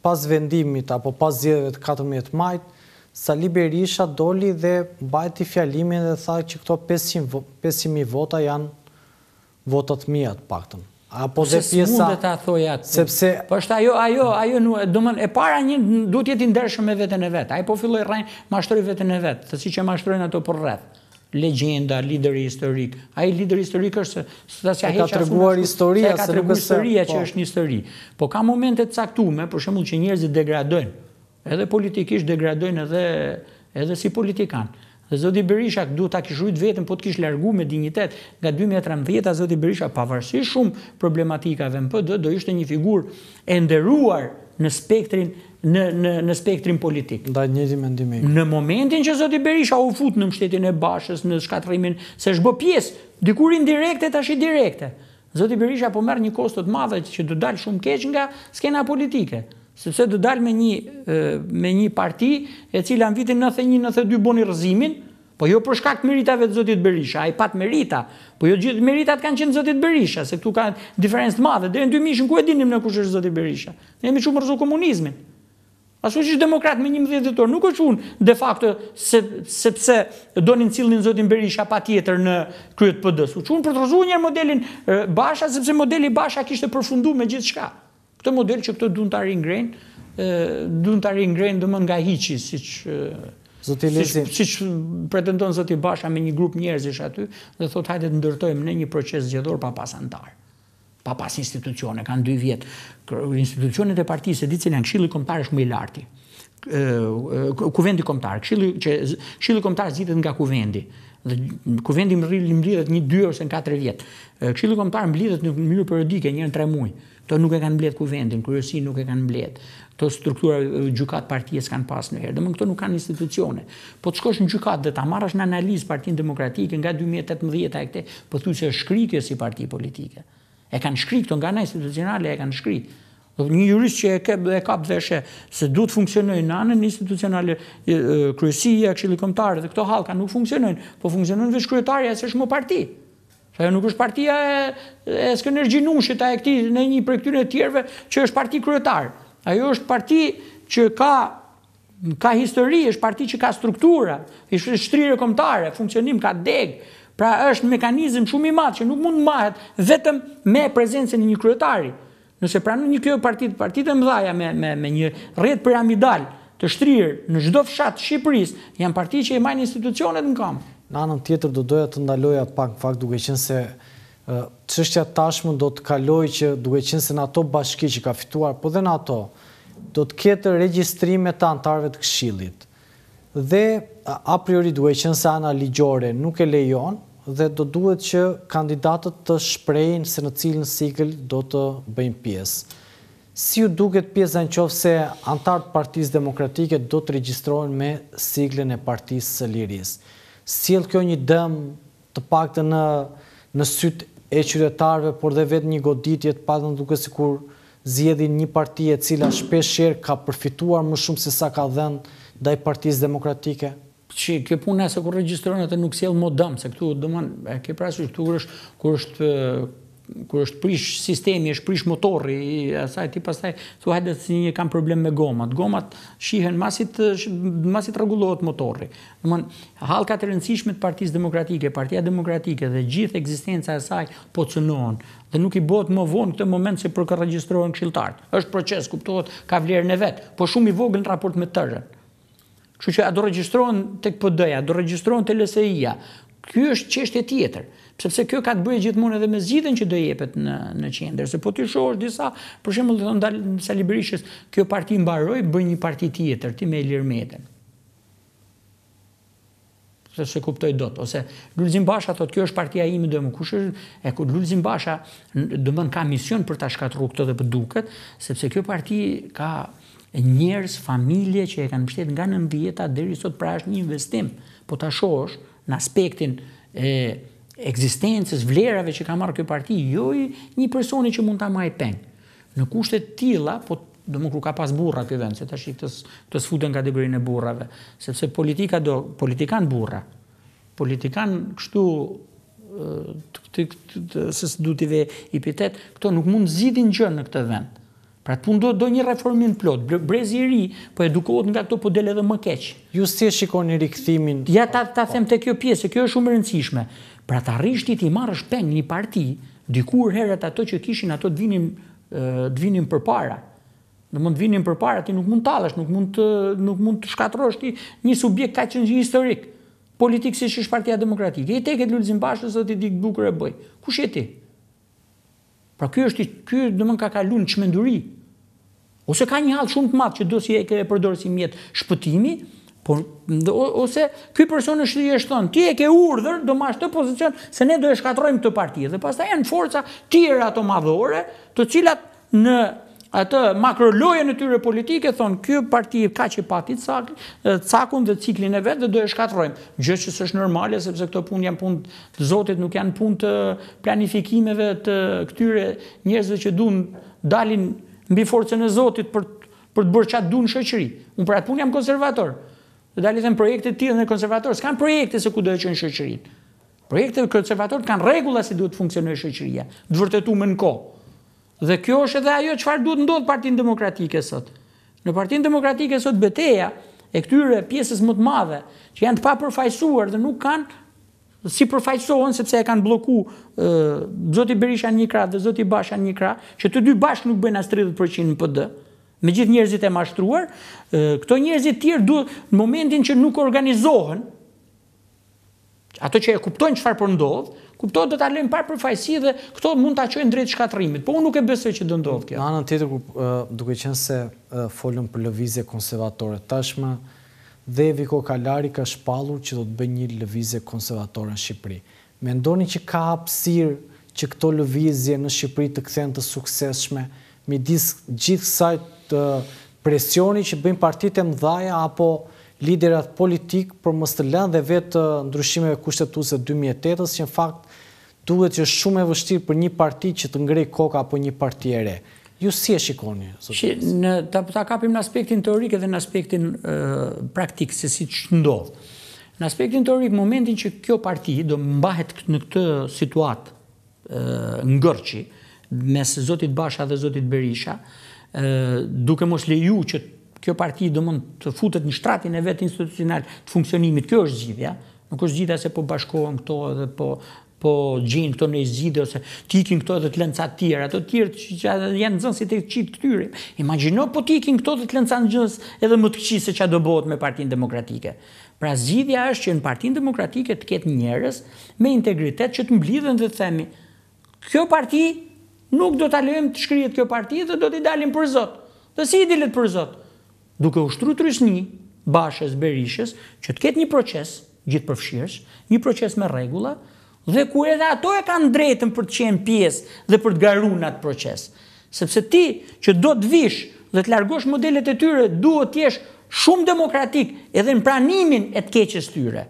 Speaker 1: pas vendimit apo pas zgjedhjeve të katërmbëdhjetë majit, Sali Berisha doli dhe mbajti fjalimin dhe tha që këto pesëqind, pesëqind mijë vota janë votat e mia të paktën. Apo dhe pjesa...
Speaker 2: Sepse s'mundet ta thojë atë.
Speaker 1: Sepse...
Speaker 2: Po është ajo, ajo, ajo, domethënë, e para një, duhet t'jetë i ndershëm me veten e vet. Ai po filloi rren, mashtron veten e vet, siç e mashtrojnë ata përreth. Legjenda, lideri historik. Ai lideri historik është se, së ta si a heqa...
Speaker 1: E ka treguar historia,
Speaker 2: se nuk është... S'e ka treguar historia që po. është një histori. Po ka momente t'caktume, për shembull që njerëzit degradojnë. Edhe politikisht degradojnë edhe edhe si politikan. Dhe zoti Berisha duhet ta kish rujt veten po të kish largu me dinjitet nga dy mijë e trembëdhjetë zoti Berisha pavarësisht shumë problematikave në PD do ishte një figurë e nderuar në spektrin në në në spektrin politik.
Speaker 1: Ndaj të njëjtin mendim me
Speaker 2: Në momentin që zoti Berisha u fut në mbështetjen e Bashës, në shkatërrimin se është bë pjesë dikur indirekte tash direkte. Zoti Berisha po merr një kosto të madhe që do dalë shumë keq nga skena politike, sepse do dalë me një me një parti e cila në vitin nëntëdhjetë e një nëntëdhjetë e dy bëni rrëzimin, po jo për shkak të meritave të zotit Berisha, ai pat merita, po jo gjithë meritat kanë qenë të zotit Berisha, se këtu ka diferencë të madhe, deri në dy mijë ku e dinim ne kush është zoti Berisha. Ne jemi çu me rrëzu komunizmin. Ata që ishin demokratë me 11 dhjetor, nuk u çun de facto se, sepse donin t'sillnin zotin Berisha patjetër në krye t'PD-së. U çun për të rrëzu njëherë modelin Basha, sepse modeli Basha kishte përfundu me gjithçka. Këtë model që këto dun ta ringrenë, dun ta ringrenë domethënë nga hiçi, siç Zoti Lezi, siç pretendon Zoti Basha me një grup njerëzish aty, dhe thotë hajde të ndërtojmë ne një proces zgjedhor pa pas anëtarë. Pa pas institucione, kanë dy vjet. Institucionet e partisë, e di cilat janë, këshilli kombëtar është më i larti. Kuvendi kombëtar, këshilli, që, këshilli kombëtar zgjidhet nga kuvendi. Dhe kuvendi mblidhet një dy ose në katër vjet. Këshilli kombëtar mblidhet në mënyrë periodike, një në tre muaj. Këto nuk e kanë mbledh kuvendin, kryesi nuk e kanë mbledh. Këto struktura gjykatë partie s'kanë pas ndonjëherë. Domthonë këto nuk kanë institucione. Po të shkosh në gjykatë dhe ta marrësh në analizë Partinë Demokratike nga dy mijë e tetëmbëdhjetë e këtej, pothuajse është shkri si parti politike. E kanë shkri këto nga ana institucionale e kanë shkri. Do një jurist që e kep dhe e kap dhe sheh se duhet të funksionojë në anën institucionale kryesia, Këshilli Kombëtar dhe këto hallka nuk funksionojnë, po funksionon veç kryetari, ajo s'është më parti. Ajo nuk është partia e Skënder Gjinushit, a e këtij, e një prej këtyre tjerëve, që është parti kryetar. Ajo është parti që ka ka histori, është parti që ka struktura, është shtrirje komtare, funksionim, ka degë, pra është mekanizm shumë i madh që nuk mund të mahet vetëm me prezencën e një kryetari. Nëse pranojnë një klub partitë, partitë e mëdha me me me një rrjet piramidal të shtrirë në çdo fshat të Shqipërisë, janë parti që i majnë institucionet në këmbë.
Speaker 1: Në anën tjetër do doja të ndaloja pak në fakt duke qenë se çështja tashmë do të kalojë që duke qenë se në ato bashki që ka fituar, po dhe në ato, do të ketë regjistrime të anëtarëve të këshillit. Dhe a priori duke qenë se ana ligjore nuk e lejon dhe do duhet që kandidatët të shprehin se në cilën sigël do të bëjnë pjesë. Si ju duket pjesa në qoftë se anëtarë të Partisë Demokratike do të regjistrohen me siglën e Partisë së Lirisë? Sjell kjo një dëm të paktën në në sytë e qytetarëve por dhe vetëm një goditje të paktën duket sikur zgjedhin një parti e cila shpesh herë ka përfituar më shumë se sa ka dhënë ndaj Partisë Demokratike.
Speaker 2: Shih, kjo puna se kur regjistron atë nuk sjell më dëm, se këtu domthon e ke parasysh këtu kur është kur është kur është prish sistemi, është prish motorri i asaj ti pastaj thua hajde të një kam problem me gomat. Gomat shihen masi t masi t rregullohet motorri. Domthon hallkat e rëndësishme të Partisë Demokratike, Partia Demokratike dhe gjithë ekzistenca e saj po cënohen dhe nuk i bëhet më vonë këtë moment se për kë regjistrohen këshilltarët. Është proces, kuptohet, ka vlerën e vet, po shumë i vogël në raport me tërën. Kështu që a do regjistrohen tek PD-ja, do regjistrohen te LSI-ja. Ky është çështje tjetër, sepse kjo ka të bëjë gjithmonë edhe me zgjidhjen që do jepet në në qendër, se po t'i shohësh disa, për shembull, do thonë dalë Sali Berishës, kjo parti mbaroi, bëj një parti tjetër, ti me Ilir Metën. se s'e kuptoj dot ose Lulzim Basha thotë kjo është partia ime domethënë kush është e ku Lulzim Basha domethënë ka mision për ta shkatërruar këtë dhe po duket sepse kjo parti ka njerëz familje që e kanë mbështet nga 90-ta deri sot pra është një investim po ta shohësh në aspektin e ekzistencës vlerave që ka marrë kjo parti jo i një personi që mund ta marrë peng Në kushte të tilla, po domethënë kur ka pas burra ky vend, se tash këto s'futen kategorinë e burrave, sepse politika do politikan burra. Politikan kështu të se s'du t'i ve epitet, këto nuk mund zgjidhin gjë në këtë vend. Pra kjo punë do një riformim plot, brezi i ri, po edukohet nga këto, po del edhe më keq.
Speaker 1: Ju si e shikoni rikthimin?
Speaker 2: Ja ta, ta them te kjo pjesë, kjo është shumë rëndësishme. Pra të arrish ti të marrësh peng një parti, Dikur herët ato që kishin ato të vinin të vinin përpara. Domethënë t'vinin përpara, ti nuk mund të tallesh, nuk mund të nuk mund të shkatërrosh një subjekt kaq historik. Politik siç është Partia Demokratike. I teket Lulzim Bashës dhe ti dit të bukur e bëj. Kush je ti? Pra ky është ky domethënë ka kaluar në çmenduri. Ose ka një hall shumë të madh që do se e përdor si mjet shpëtimi, por ose ky person është i është thonë, ti e ke urdhër, do mbash këtë pozicion se ne do e shkatërrojmë këtë parti. Dhe pastaj janë forca tjera ato madhore, të cilat në atë makrolojën e tyre politike thonë kjo parti kaq e pati cak, cakun dhe ciklin e vet dhe do e shkatërrojmë. Gjë që s'është normale sepse këto punë janë punë të Zotit, nuk janë punë të planifikimeve të këtyre njerëzve që duan dalin Mbi forcën e Zotit për të bërë çat duan shoqëri. Unë për atë punë jam konservator. Dhe dal te projekte të tilla, konservatorët s'kan projekte se ku do të çojnë shoqërinë. Projekte, konservatorët kanë rregulla si duhet të funksionojë shoqëria, të vërtetuar në kohë. Dhe kjo është edhe ajo çfarë duhet ndodh në Partinë Demokratike sot. Në Partinë Demokratike sot beteja e këtyre pjesës më të madhe që janë të papërfaqësuar dhe nuk kanë si përfaqësohen sepse e kanë bllokuar zoti Berisha në një krah dhe zoti Basha në një krah, që të dy bashkë nuk bëjnë as 30% në PD. Me gjithë njerëzit e mashtruar, këto njerëzit tjerë duhet në momentin që nuk organizohen, ato që e kuptojnë çfarë po ndodh, kuptohet do ta lënë pa përfaqësi dhe këto mund ta çojnë drejt shkatërrimit. Po unë nuk e besoj që do ndodh kjo.
Speaker 1: Në anën tjetër, duke qenë se folëm për lëvizje konservatore tashmë, Dhe Viko Kalari ka shpallur që do të bëjë një lëvizje konservatore në Shqipëri. Mendoni që ka hapësirë që këto lëvizje në Shqipëri të kthehen në të suksesshme, midis gjithë këtij presioni që bëjnë partitë e mëdhaja apo liderat politikë për mos të lënë dhe vetë ndryshimeve kushtetuese dy mijë e tetë-ës që në fakt Duket që është shumë e vështirë për një parti që të ngrejë kokën apo një parti e re. Ju si e shikoni, zoti Vesic?
Speaker 2: Shih, në, ta, ta kapim në aspektin teorik edhe në aspektin ë praktik se si ç'ndodh. Në aspektin teorik, momentin që kjo parti do mbahet në këtë situatë ë ngërçi mes zotit Basha dhe zotit Berisha, ë duke mos leju që kjo parti do mund të futet në shtratin e vet institucional të funksionimit, kjo është zgjidhja, Nuk është zgjidhja se po bashkohen këto edhe po po gjejnë këto një zgjidhje ose të ikin këto edhe të lënë ca të tjerë, ato të tjerë që janë nxënësit e këqij këtyre. Imagjino po të ikin këto dhe të lënë ca nxënës edhe më të këqij se çfarë do bëhet me Partinë Demokratike. Pra zgjidhja është që në Partinë Demokratike të ketë njerëz me integritet që të mblidhen dhe të themi kjo parti nuk do ta lëmë të shkrihet kjo parti dhe do t'i dalim për zot. Dhe si i dilet për zot? Duke ushtru trysni Bashës, Berishës, që të ketë një proces gjithëpërfshirës, një proces me rregulla dhe ku edhe ato e kanë drejtën për të qenë pjesë dhe për të garu në atë proces. Sepse ti që do të vish dhe të largosh modelet e tyre duhet të jesh shumë demokratik edhe në pranimin e të keqes tyre.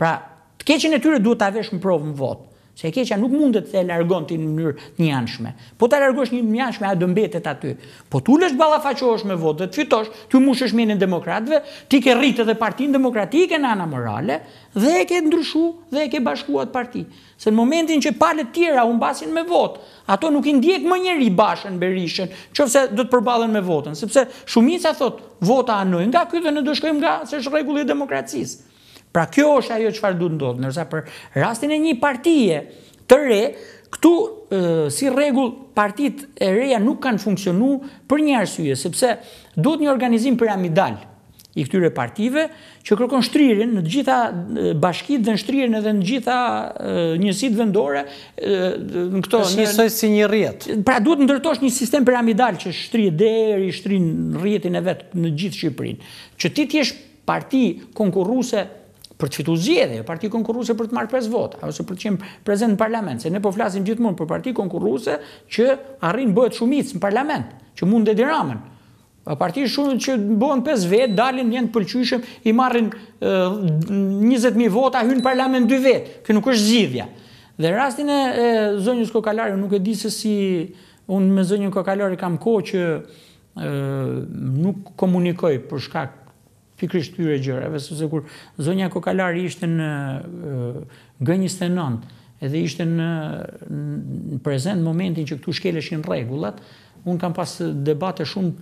Speaker 2: Pra, të keqen e tyre duhet ta vesh në provë në votë, se e keqja nuk mundet ta largosh ti në mënyrë të njëanshme. Po ta largosh njëanshëm, ajo do mbetet aty. Po të ulesh të ballafaqohesh me votë dhe të fitosh, t'u mushësh menjen demokratëve, ti ke rrit edhe partinë demokratike nga ana morale dhe e ke ndryshu dhe e ke bashku atë parti. Se në momentin që palët tjera humbasin me votë, ato nuk i ndjek më njeri Bashën, Berishën, qoftëse do të përballen me votën, sepse shumica thotë, vota anoi nga ky dhe ne do shkojmë nga ai se është rregulli i demokracisë. Pra kjo është ajo çfarë duhet ndodhë, ndërsa për rastin e një partie të re, këtu si rregull partitë e reja nuk kanë funksionu për një arsye, sepse duhet një organizim piramidal i këtyre partive që kërkon shtrirjen në të gjitha bashkitë dhe shtrirjen edhe në të gjitha njësitë vendore
Speaker 1: në këto është njësoj si një rrjet.
Speaker 2: Pra duhet ndërtosh një sistem piramidal që shtrihet deri shtrin rrjetin e vet në gjithë Shqipërinë, që ti të jesh parti konkurruese për të fitu zgjedhje, parti konkurruese për të marrë pesë vota ose për të qenë prezent në parlament, se ne po flasim gjithmonë për parti konkurruese që arrin bëhet shumicë në parlament, që mund Edi Ramën. Parti shumë që bëhen pesë vetë, dalin janë të pëlqyeshëm, i marrin 20000 vota, hyn në parlament dy vetë. Kjo nuk është zgjidhja. Dhe rastin e zonjës Kokalari nuk e di se si unë me zonjën Kokalari kam kohë që nuk komunikoj për shkak pikërisht këtyre gjërave, sepse kur zonja Kokalari ishte në G29 edhe ishte në prezent momentin që këtu shkeleshin rregullat, unë kam pas debate shumë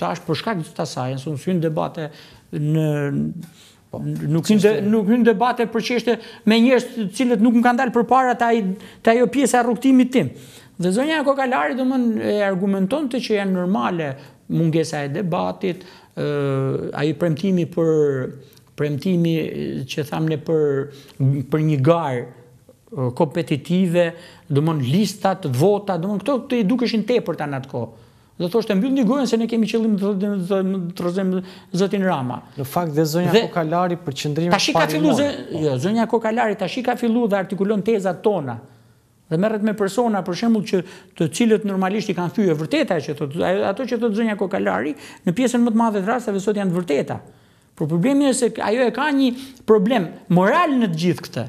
Speaker 2: të ashpra për shkak të asaj, se unë s'hyj n debate në Po, nuk hyn nuk hyn debate për çështje me njerëz të cilët nuk më kanë dalë përpara të ai të ajo pjesa e rrugëtimit tim. Dhe zonja Kokalari domon e argumentonte që janë normale mungesa e debatit, ë ai premtimi për premtimi që thamë ne për për një garë kompetitive, domon listat, votat, domon këto të i dukeshin të tepërta në atë kohë. Dhe thoshte mbyllni gojën se ne kemi qëllim të rrëzojmë zotin Rama.
Speaker 1: Në fakt dhe zonja Kokalari për qëndrime
Speaker 2: parimore. Jo, zonja Kokalari tash i ka fillu dhe artikulon tezat tona. Dhe merret me persona për shembull që të cilët normalisht i kanë thyer vërteta që thotë. Ato që thotë zonja Kokalari në pjesën më të madhe të rasteve sot janë të vërteta. Por problemi është se ajo e ka një problem moral në të gjithë këtë.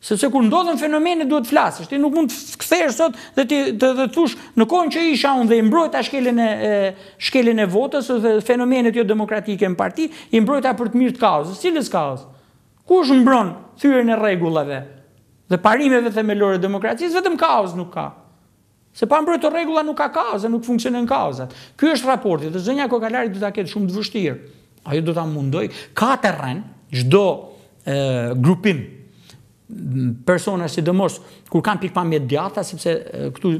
Speaker 2: Sepse kur ndodhin fenomenet duhet të flasësh. Ti nuk mund të kthehesh sot dhe ti të dhe t'thush në kohën që isha unë dhe i mbrojta shkeljen e shkeljen e votës ose fenomenet jo demokratike në parti, i mbrojta për të mirë të kauzës. Cilës kauzë? Kush mbron thyrjen e rregullave dhe parimeve themelore të demokracisë? Vetëm kauzë nuk ka. Se pa mbrojtur rregulla nuk ka kauza, nuk funksionojnë kauzat. Ky është raporti dhe zonja Kokalari do ta ketë shumë të vështirë. Ajo do ta mundojë ka terren çdo grupim persona sidomos kur kanë pikëpamje të djatha sepse këtu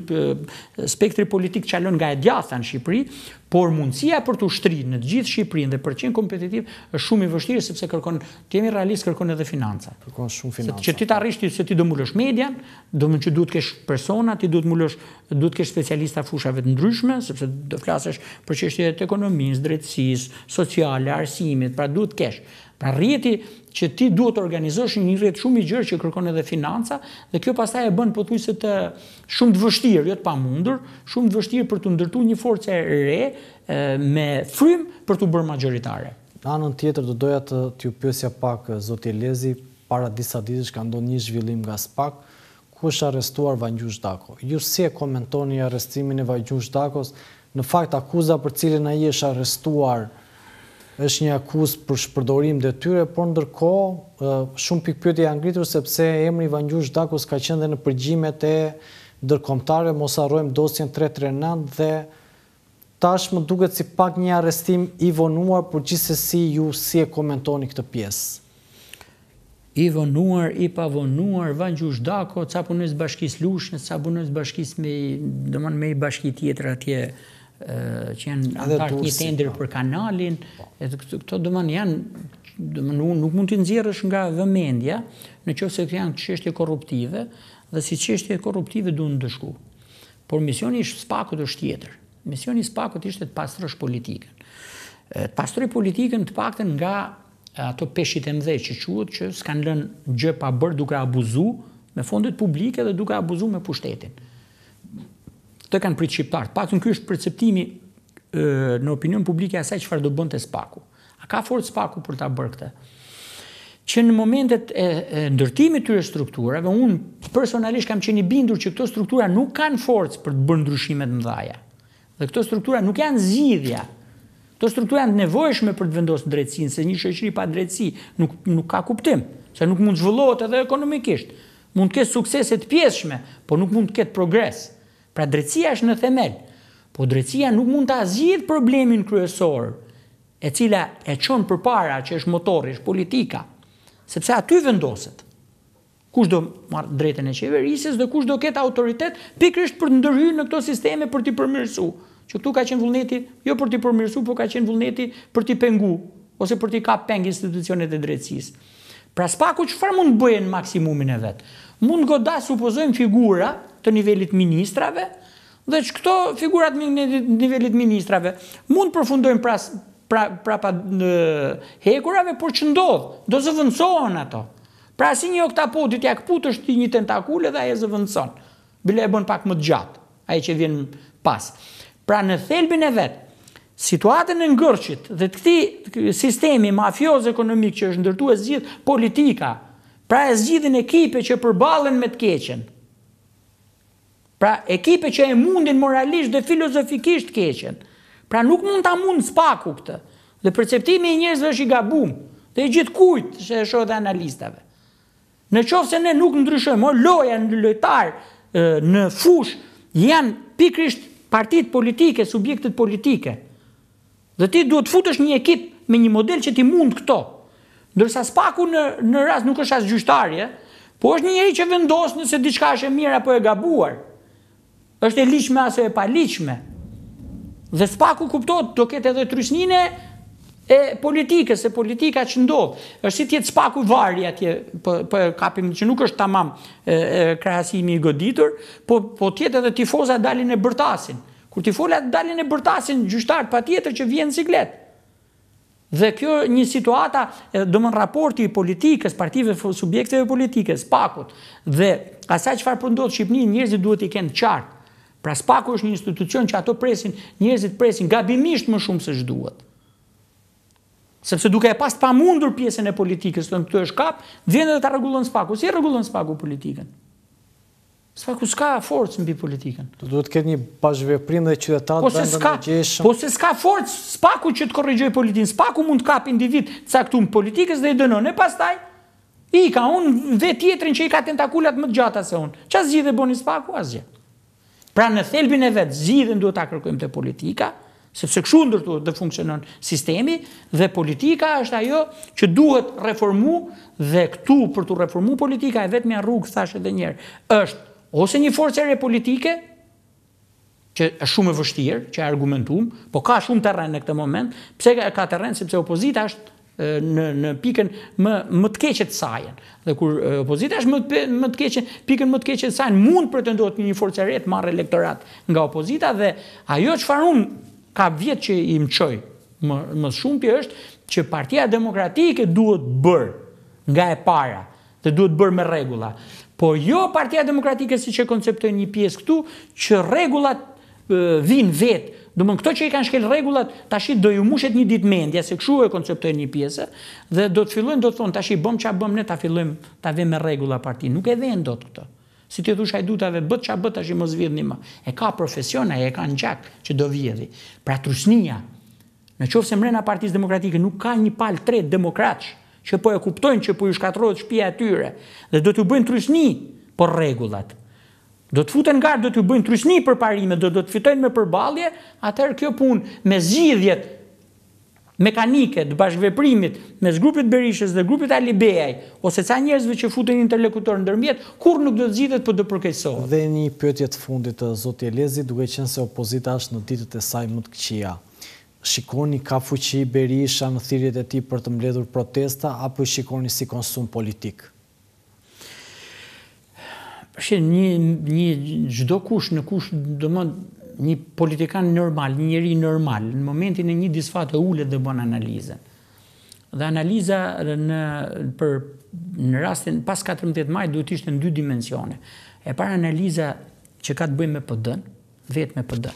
Speaker 2: spektri politik çalon nga e djatha në Shqipëri, por mundësia për t'u shtri në të gjithë Shqipërinë dhe për të qenë kompetitiv është shumë i vështirë sepse kërkon të jemi realist kërkon edhe financa.
Speaker 1: Kërkon shumë financa.
Speaker 2: Që ti të arrish ti se ti do mbulësh median, Do të thotë që duhet të kesh persona, ti duhet të mbulosh, duhet të kesh specialista fushave të ndryshme, sepse do flasësh për çështje të ekonomisë, drejtësisë, sociale, arsimit, pra duhet të kesh. Pra rrjeti që ti duhet të organizosh është një rrjet shumë i gjerë që kërkon edhe financa dhe kjo pastaj e bën pothuajse të shumë të vështirë, jo të pamundur, shumë të vështirë për të ndërtuar një forcë e re me frymë për t'u bërë maxhoritare.
Speaker 1: Në anën tjetër do doja të t'ju pyesja pak zoti Elezi, Para disa ditësh ka ndodhur një zhvillim nga SPAK, ku është arrestuar Vangjush Dako. Ju si e komentoni arrestimin e Vangjush Dakos? Në fakt, akuza për cilën ai është arrestuar është një akuzë për shpërdorim detyre, por ndërkohë, shumë pikëpyetje janë ngritur sepse emri i Vangjush Dakos ka qenë dhe në përgjimet e ndërkombëtare, mos harrojmë dosjen tre tre nëntë dhe Tashmë duket si pak një arrestim i vonuar por gjithsesi ju si e komentoni këtë pjesë?
Speaker 2: I vonuar i pa vonuar Vangjush Dako ca punonjës bashkisë Lushnjë ca punonjës bashkisë me domthon me një bashki tjetër atje që janë anëtar të një tenderi për kanalin edhe këto domthon janë domthon nuk mund t'i nxjerrësh nga vëmendja në qoftë se këto janë çështje korruptive dhe si çështje korruptive duhen ndëshku Por misioni i SPAK-ut është tjetër. Misioni i SPAK-ut ishte të pastrojë politikën. Të pastrojë politikën të paktën nga ato peshqit e mëdhenj që quhet që s'kanë lënë gjë pa bërë duke abuzu me fondet publike dhe duke abuzu me pushtetin. Këtë kanë pritë shqiptarët. Të paktën ky është perceptimi në opinion publik i asaj çfarë do bënte SPAK-u. A ka forcë SPAK-u për ta bërë këtë? Që në momentet e ndërtimit të këtyre strukturave, unë personalisht kam qenë i bindur që këto struktura nuk kanë forcë për të bërë ndryshime të mëdha. Dhe këto struktura nuk janë zgjidhja. Këto struktura janë të nevojshme për të vendosë drejtësinë, se një shoqëri pa drejtësi nuk nuk ka kuptim, se nuk mund të zhvillohet edhe ekonomikisht. Mund të ketë suksese të pjesshme, po nuk mund të ketë progres. Pra drejtësia është në themel, po drejtësia nuk mund ta zgjidhë problemin kryesor, e cila e çon përpara që është motorri, është politika, sepse aty vendoset kush do marrë drejtën e qeverisjes dhe kush do ketë autoritet pikërisht për të ndërhyrë në këto sisteme për t'i përmirësu. Që këtu ka qenë vullneti, jo për t'i përmirësu, po ka qenë vullneti për t'i pengu, ose për t'i kap peng institucionet e drejtësisë. Pra SPAK-u çfarë mund të bëjë në maksimumin e vet? Mund të godasë supozojmë figura të nivelit të ministrave dhe që këto figura të nivelit të ministrave mund të përfundojnë pras pra prapa hekurave, por ç'ndodh, do zëvendësohen ato. Pra si një oktapodit ia këputësh ti një tentakule dhe ai e zëvendëson. Bile e bën pak më të gjatë. ai që vjen pas. Pra në thelbin e vet, situatën e ngërçit dhe të këtij sistemi mafioz ekonomik që është ndërtu e zgjidh politika. Pra e zgjidhin ekipe që përballen me të keqen. Pra ekipe që e mundin moralisht dhe filozofikisht të keqen. Pra nuk mund ta mund SPAK-u këtë. Dhe perceptimi i njerëzve është i gabum. Dhe i gjithë kujt, se e shoh dhe analistave. Në qoftë se ne nuk ndryshojmë, o loja në lojtar në fushë janë pikërisht partitë politike, subjektet politike. Dhe ti duhet të futësh një ekip me një model që t'i mund këto. Ndërsa SPAK-u në në rast nuk është as gjyqtari, ë, po është një njeri që vendos nëse diçka është e mirë apo e gabuar. Është e ligjshme apo e paligjshme. Dhe SPAK-u kuptohet, do ketë edhe trysninë e politikës, se politika që ndodh. është si të jetë SPAK-u VAR-i atje, po, po e kapim që nuk është tamam krahasimi i goditur, po, po të jetë edhe tifozat dalin e bërtasin. Kur tifozat dalin e bërtasin, gjyqtarët patjetër që vijnë në siklet. Dhe kjo lloj situate, domthon raporti i politikës, partive, subjekteve politike, SPAK-ut dhe asaj çfarë po ndodh në Shqipni, njerëzit duhet t'i kenë të qartë. Pra SPAK-u është një institucion që ato presin, njerëzit presin gabimisht më shumë se ç'duhet. Sepse duke e pas të pamundur pjesën e politikës, thonë këtu është kap, vjen edhe ta rregullon SPAK-u. Si e rregullon SPAK-u politikën? SPAK-u s'ka forcë mbi politikën.
Speaker 1: Do duhet të ketë një bashkëveprim dhe qytetarët
Speaker 2: po bëhen të ndjeshëm. Po se s'ka forcë SPAK-u që të korrigjojë politikën, SPAK-u mund të kapë individ t'caktum të politikës dhe i dënon, e pastaj, ika unë dhe vjen tjetri që i ka tentakulat më të gjata se unë. Ça zgjidhje boni SPAK-u, asgjë. Pra në thelbin e vetë, zgjidhjen duhet ta kërkojmë te politika, Sepse kështu u ndërtu dhe funksionon sistemi dhe politika është ajo që duhet reformu dhe këtu për t'u reformu politika e vetmja rrugë thashë edhe një herë është ose një forcë e re politike që është shumë e vështirë, që e argumentum, po ka shumë terren në këtë moment, pse ka terren, sepse opozita është në pikën më të keqe të sajën. Dhe kur opozita është më të keqe, pikën më të keqe të sajën, mund të pretendohet një forcë e re të marrë elektorat nga opozita dhe ajo çfarë unë ka vite që i mëshoj më shumti është që Partia Demokratike duhet bërë nga e para Dhe duhet bërë me rregulla. Po jo Partia Demokratike siç e konceptojnë një pjesë këtu, që rregullat vijnë vetë. Domthon këto që i kanë shkel rregullat, tashi do ju mbushet një ditë mendja se kshu e konceptojnë një pjesë dhe do të fillojnë do të thonë tash bëmë ça bëmë ne ta fillojmë ta vëmë me rregulla partinë. Nuk e vënë dot këta. Si t'i thush hajdutave, bët ça bët tashi mos vidhni më. E ka profesion ai, e ka në gjak që do vjedhi. Pra trysnia Në qoftë se mrena Partisë Demokratike nuk ka një palë tretë demokratësh që po e kuptojnë që po ju shkatërrohet shpija e tyre dhe do t'ju bëjnë trysni për rregullat, do të futen në garë, do t'ju bëjnë trysni për parimet dhe do të fitojnë me përballje, atëherë kjo punë me zgjidhjet mekanike të bashkëveprimit mes grupit Berishës dhe grupit Alibeaj ose ca njerëzve që futen interlokutorë ndërmjet, kurrë nuk do të zgjidhet por po do përkeqësohet.
Speaker 1: Dhe një pyetje të fundit zoti Elezi, duke qenë se opozita është në ditët e saj më të këqija, Shikoni ka fuqi Berisha në thirrjet e tij për të mbledhur protesta apo i shikoni si konsum politik?
Speaker 2: Shikoni, një një çdokush në kush domethënë një politikan normal, një njeri normal, në momentin e një disfate ulet dhe bën analizën. Dhe analiza në për në rastin pas 14 majit duhet të ishte në dy dimensione. E para analiza që ka të bëjë me PD-në, vetë me PD.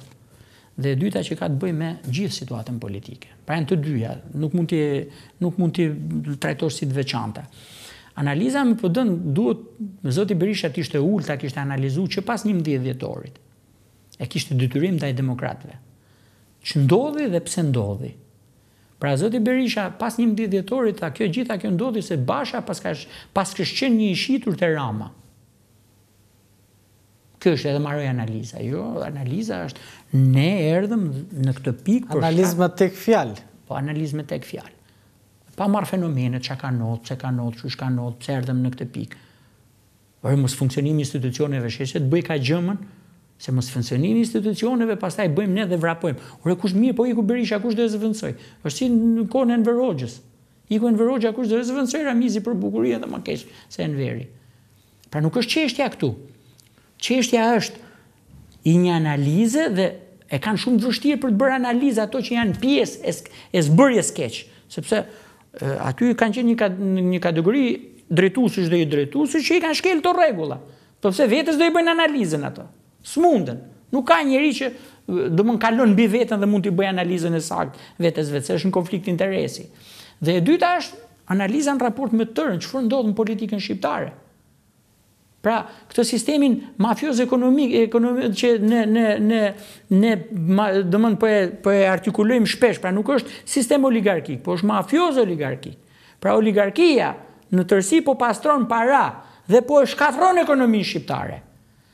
Speaker 2: Dhe e dyta që ka të bëjë me gjithë situatën politike. Pra janë të dyja, nuk mund t'i nuk mund t'i trajtosh si të veçanta. Analiza me PD duhet me zoti Berisha të ishte ulë, ta kishte analizu që pas 11 dhjetorit. E kishte detyrim ndaj demokratëve. Çë ndodhi dhe pse ndodhi. Pra zoti Berisha pas 11 dhjetorit tha kjo e gjitha kjo ndodhi se Basha paska paskësh qenë një i shitur te Rama. Kjo është edhe mbaroi analiza, jo, analiza është ne erdhëm në këtë pikë
Speaker 1: për shkak... Analizë me tekë fjalë.
Speaker 2: Po, analizë me tekë fjalë. Pa marrë fenomenet çka ndodh, çka ndodh, çka ndodh, që erdhëm në këtë pikë. Por mosfunksionimi i institucioneve e sheh se të bëka gjëmën, se mosfunksionimi i institucioneve, pastaj bëjmë ne dhe vrapojmë. Ore, kush mirë, po iku Berisha, kush do e zëvendësojë? është si në kohën e Enver Hoxhës. Iku Enver Hoxha, kush do e zëvendësojë, Ramizi për bukuri dhe ma keq se Enveri. Pra nuk është çeshtja këtu. Çeshtja është i një analize dhe e kanë shumë vështirë për të bërë analizë ato që janë pjesë e, e zbërjes keq, sepse e, aty kanë qenë një, një kategori drejtuesish dhe drejtuesish që i kanë shkel këto rregulla. Po pse vetes do i bëjnë analizën ato? S'munden. Nuk ka njeri që domthon kalon mbi veten dhe mund t'i bëjë analizën e saktë vetes vet, se është një konflikt interesi. Dhe e dyta është analiza në raport me të tërën, çfarë ndodh në politikën shqiptare. Pra, këtë sistemin mafioz ekonomik, ekonomik që në në në në domthon po e po e artikulojmë shpesh, pra nuk është sistem oligarkik, po është mafioz oligarkik. Pra oligarkia në tërësi po pastron para dhe po e shkatërron ekonominë shqiptare.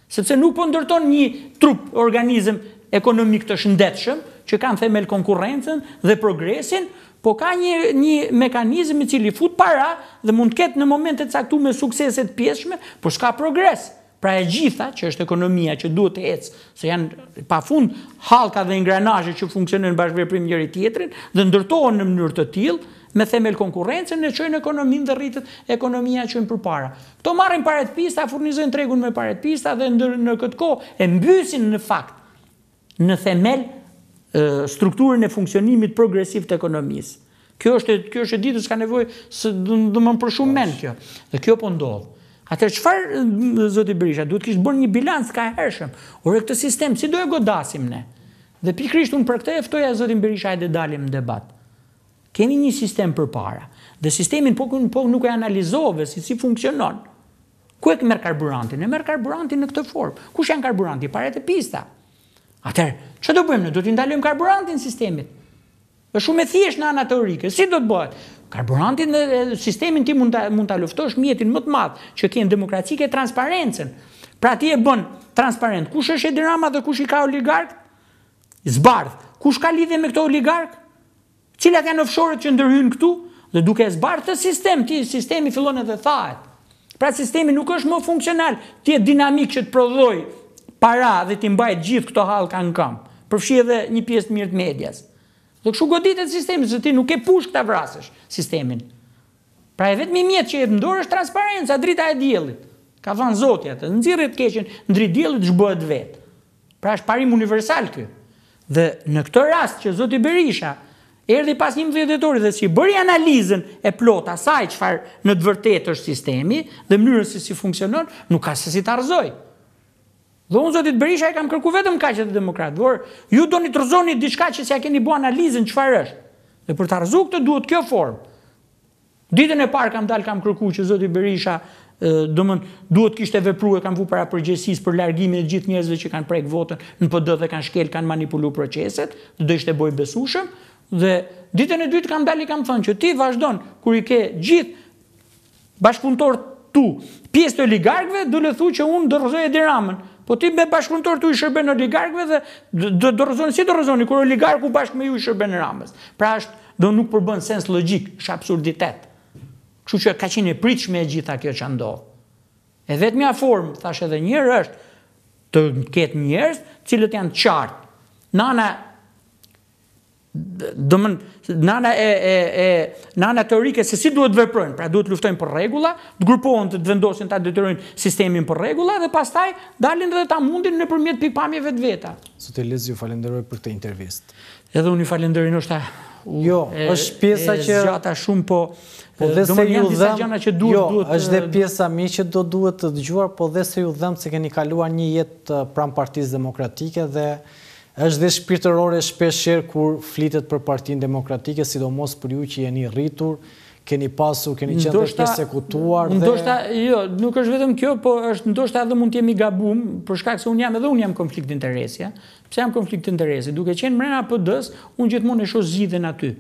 Speaker 2: Sepse nuk po ndërton një trup, organizëm ekonomik të shëndetshëm, që ka në themel konkurrencën dhe progresin, po ka një një mekanizëm i cili fut para dhe mund të ketë në momente të caktuara suksese të pjesshme, por s'ka progres. Pra e gjitha, që është ekonomia që duhet të ecë, se janë pafund hallka dhe ingranazhe që funksionojnë në bashkëveprim njëri-tjetrin dhe ndërtohen në mënyrë të tillë, me themel konkurrencën e çojnë ekonominë dhe rritet ekonomia e çojnë përpara. Këto marrin pare të pista, furnizojnë tregun me pare të pista dhe në këtë kohë e mbysin në fakt në themel strukturën e funksionimit progresiv të ekonomisë. Kjo është kjo është e ditur, s'ka nevojë domethënë për shumë mend kjo. Dhe kjo po ndodh. Atëherë çfarë zoti Berisha duhet kishte bërë një bilanc kahershëm. Ore këtë sistem si do e godasim ne? Dhe pikërisht unë për këtë e ftoja zotin Berisha hajde dalim në debat. Keni një sistem përpara dhe sistemin po po nuk e analizove se si funksionon. Ku e merr karburantin? E merr karburantin në këtë formë. Kush janë karburanti? Paret e pista. Atëherë, çfarë do bëjmë ne? Do t'i ndalojmë karburantin sistemit. Është shumë e thjeshtë në anë teorike. Si do të bëhet? Karburantin dhe sistemin ti mund ta mund ta luftosh mjetin më të madh, që ka në demokraci, ke transparencën. Pra ti e bën transparent. Kush është Edi Rama dhe kush i ka oligarkët? Zbardh. Kush ka lidhje me këto oligarkë? Cilat janë ofshorët që ndërhyjnë këtu? Dhe duke e zbardhë këtë sistem, ti sistemi fillon edhe thahet. Pra sistemi nuk është më funksional, të jetë dinamik që të prodhojë para dhe t'i mbajë gjithë këto hallka në këmbë. Përfshi edhe një pjesë të mirë të medias. Dhe kështu goditet sistemi, se ti nuk ke pushkë ta vrasësh sistemin. Pra i vetmi mjet që ke në dorë është transparenca, drita e diellit. Ka thanë Zoti, nxirre të keqen në dritë të diellit, zhbëhet vetë. Pra është parim universal ky. Dhe në këtë rast që zoti Berisha erdhi pas njëmbëdhjetë dhjetorit dhe s'i bëri analizën e plotë asaj çfarë në të vërtetë është sistemi dhe mënyrën se si funksionon, nuk ka se si ta rrëzojë. Dhe unë zotit Berisha i kam kërku vetëm kaq edhe demokratëve, ore ju doni të rrëzoni diçka që s'ia keni bë analizën çfarë është. Dhe për ta rrëzu këtë duhet kjo formë. Ditën e parë kam dalë kam kërku që zoti Berisha domthon duhet kishte vepru e kam vu para përgjegjësisë për largimin e gjithë njerëzve që kanë prekë votën në PD dhe kanë shkelë kanë manipulu proceset dhe do ishte bo i besueshëm dhe ditën e dytë kam dalë i kam thënë që ti vazhdon kur i ke gjithë bashkëpunëtorët e tu pjesë të oligarkëve del e thu që unë do rrëzoj Edi Ramën po ti me bashkëpunëtorët e tu i shërben oligarkëve dhe do rrëzoni si do rrëzoni kur oligarku bashkë me ju i shërben Ramës pra është Do nuk përbën sens logjik, është absurditet. Kështu që ka qenë e pritshme e gjitha kjo që ndodh. E vetmja formë, thashë edhe një herë është të ketë njerëz, të cilët janë të qartë. Nga ana domethënë nga ana e e e nga ana teorike se si duhet të veprojnë, pra duhet të luftojnë për rregulla, të grupohen të vendosin ta detyrojnë sistemin për rregulla dhe pastaj dalin dhe ta mundin nëpërmjet pikëpamjeve të veta.
Speaker 1: Zoti Elezi, ju falenderoj për këtë intervistë.
Speaker 2: Edhe unë ju falenderoj ndoshta.
Speaker 1: Jo, është pjesa që
Speaker 2: e zgjata shumë po
Speaker 1: Po dhe se ju dhemb, jo, është dhe pjesa mi që do duhet të dëgjuar, po dhe se ju dhemb se keni kaluar një jetë pranë Partisë Demokratike dhe është dhe shpirtërore shpeshherë kur flitet për Partinë Demokratike, sidomos për ju që jeni rritur, keni pasur, keni qenë dhe persekutuar dhe...
Speaker 2: Ndoshta, jo, nuk është vetëm kjo, po është ndoshta edhe mund të jemi gabum, për shkak se unë jam edhe unë jam konflikt interesi, Pse jam konflikt interesi? Duke qenë mrena PD-s, unë gjithmonë e shoh zgjidhjen aty.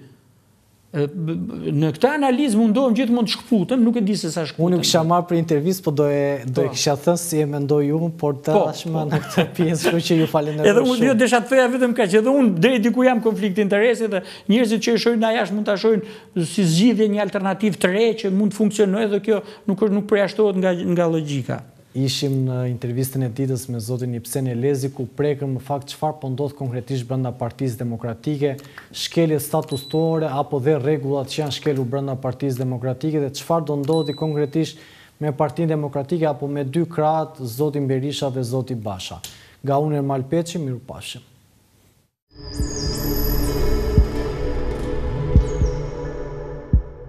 Speaker 2: Në këtë analizë mundohem gjithmonë të shkëputem, nuk e di se sa shkëputem.
Speaker 1: Unë ju kisha marrë për intervistë, po do e do e po. kisha thënë si e mendoj unë, por të po, tashmë po. në këtë pjesë, kështu që ju falenderoj
Speaker 2: shumë. Edhe unë jo desha të thoja vetëm kaq, edhe unë deri diku jam konflikt interesi dhe njerëzit që e shohin nga jashtë mund ta shohin si zgjidhje një alternativë të re që mund të funksionojë dhe kjo nuk është nuk përjashtohet nga nga logjika.
Speaker 1: Ishim në intervistën e ditës me zotin Ibsen Elezi ku prekëm në fakt çfarë po ndodh konkretisht brenda Partisë Demokratike, shkeljet statutore apo dhe rregullat që janë shkelur brenda Partisë Demokratike dhe çfarë do ndodhi konkretisht me Partinë Demokratike apo me dy krahët zoti Berisha dhe zoti Basha. Nga unë Ermal Peçi, mirupafshim.